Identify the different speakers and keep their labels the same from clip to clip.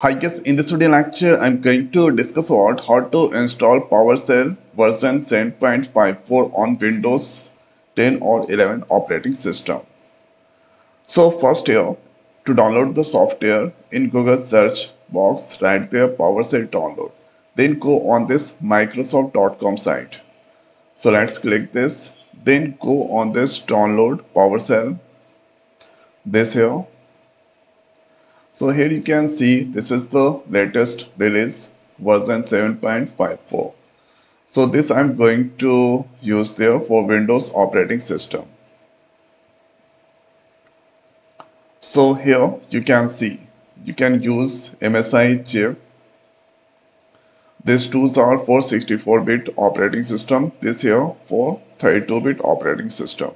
Speaker 1: Hi guys, in this video lecture I'm going to discuss about how to install PowerShell version 7.54 on Windows 10 or 11 operating system. So first here, to download the software in Google search box write there PowerShell download. Then go on this microsoft.com site. So let's click this. Then go on this download PowerShell. This here so here you can see this is the latest release version 7.54. So this I'm going to use there for Windows operating system. So here you can see you can use MSI chip. These tools are for 64-bit operating system. This here for 32-bit operating system.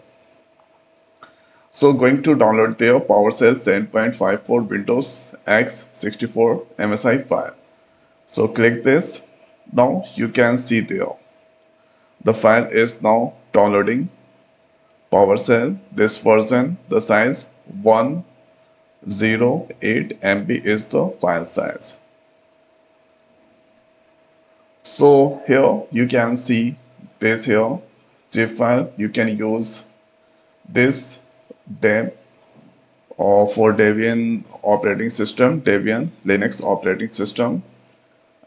Speaker 1: So going to download their PowerShell 7.54 Windows x64 MSI file. So click this. Now you can see there. The file is now downloading PowerShell. This version, the size 108 MB is the file size. So here you can see this here zip file. You can use this Dev or for Debian operating system, Debian Linux operating system.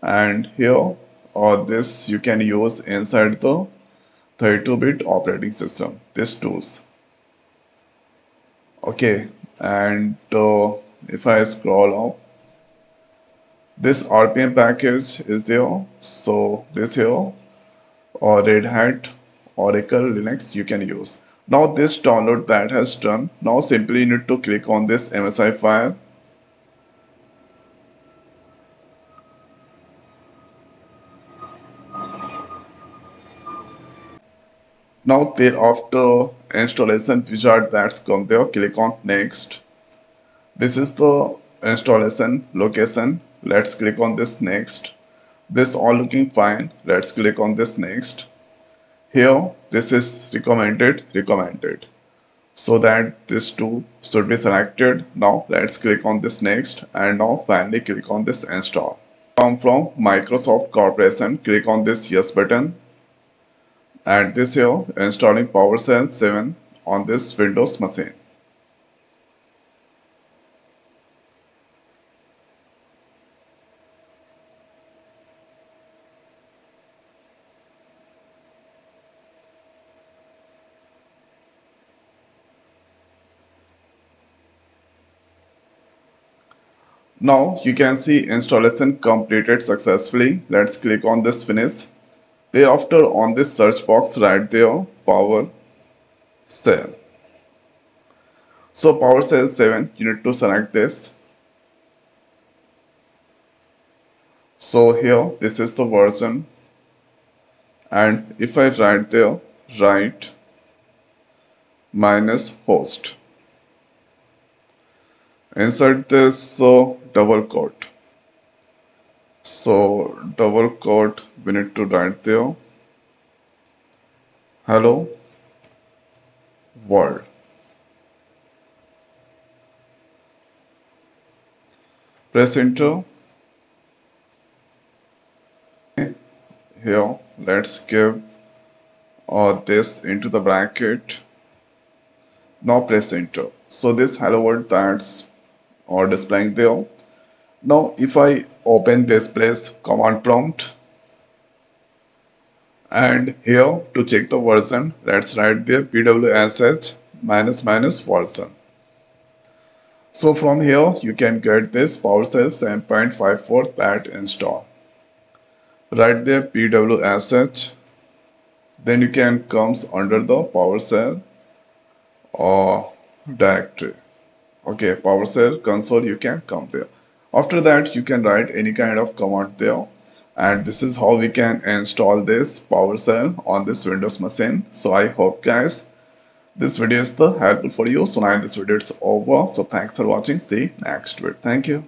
Speaker 1: And here or this you can use inside the 32-bit operating system, these tools. Okay, and uh, if I scroll up, this RPM package is there. So this here or Red Hat Oracle Linux you can use. Now this download that has done. Now simply you need to click on this MSI file. Now thereafter installation wizard that's come there click on next. This is the installation location. Let's click on this next. This all looking fine. Let's click on this next here this is recommended recommended. So that this two should be selected. Now let's click on this next and now finally click on this install. Come from Microsoft Corporation click on this yes button. And this here installing PowerShell 7 on this Windows machine Now you can see installation completed successfully. Let's click on this finish. Thereafter on this search box right there power cell. So Power PowerShell 7 you need to select this. So here this is the version and if I write there write minus host insert this so double quote. So double quote we need to write there hello world. Press enter here let's give uh, this into the bracket. Now press enter so this hello world that's or displaying there now if I open this place command prompt and here to check the version let's write there pwsh minus minus version. So from here you can get this PowerShell 7.54 that install. Write there pwsh then you can comes under the PowerShell or directory. Okay, PowerShell console you can come there. After that you can write any kind of command there. And this is how we can install this PowerShell on this Windows machine. So I hope guys this video is the helpful for you. So now this video is over. So thanks for watching. See next video. Thank you